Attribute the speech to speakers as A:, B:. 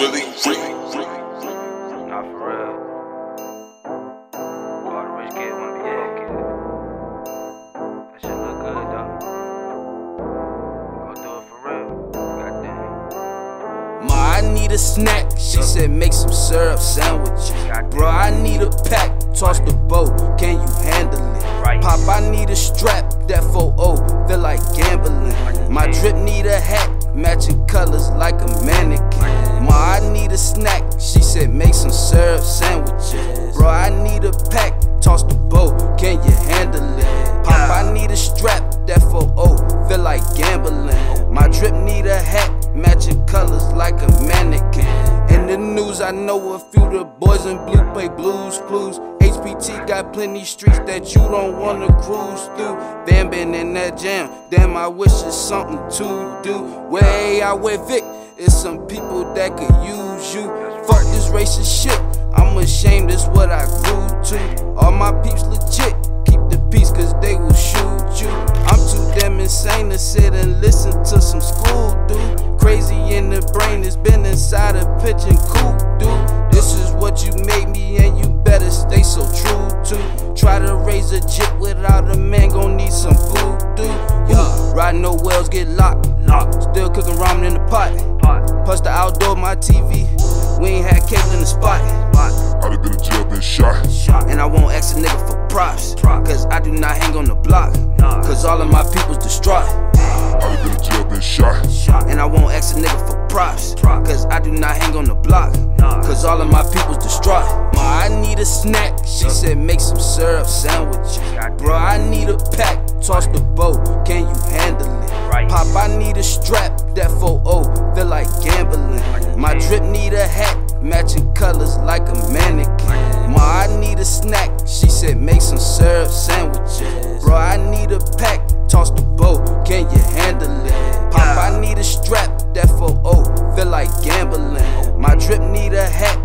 A: Really Riq.
B: Not for real. All the rich kids wanna be head kid. That shit look good though. Go do it for real. Goddamn.
C: Ma, I need a snack. She said make some syrup sandwiches. Bro, I need a pack. Toss the boat. Can you handle it? Pop, I need a strap. That 4 feel like gambling. My drip need a hat. Matching colors like a mannequin. I snack. She said make some syrup sandwiches. Bro, I need a pack. Toss the boat. Can you handle it? Pop, I need a strap. That 4 feel like gambling. My drip need a hat. Matching colors like a mannequin. In the news, I know a few the boys in blue play Blue's Clues. HPT got plenty streets that you don't wanna cruise through. Van been in that jam, damn, I wish it's something to do. Way out with Vic, it's some people that could use you. Fuck this racist shit, I'm ashamed, it's what I grew to. All my peeps legit, keep the peace, cause they will shoot you. I'm too damn insane to sit and listen to some school dude. Crazy in the brain, it's been inside a pitching coop, dude. This is what you made me, and you better stay so true to. Try to raise a jit without a man, gon' need some food, dude. Yeah, riding no wells, get locked. Locked. Still cooking ramen in the pot. Plus the outdoor, my TV. We ain't had cable in the spot.
D: I'd have been in jail, been shot.
C: And I won't ask a nigga for props. Cause I do not hang on the block. Cause all of my people's distraught. I'd
D: have been in jail, been shot.
C: And I won't ask a nigga for props. Cause I do not hang on the block. Cause all of my people's distraught. Ma, I need a snack. She said make some syrup sandwich. Bro, I need a pack. Toss the boat. Can you handle it? Pop, I need a strap. That 4 feel like gambling. My drip need a hat, matching colors like a mannequin. Ma, I need a snack, she said make some syrup sandwiches. Bro, I need a pack, toss the boat, can you handle it? Pop, I need a strap, that for oh, feel like gambling. My drip need a hat,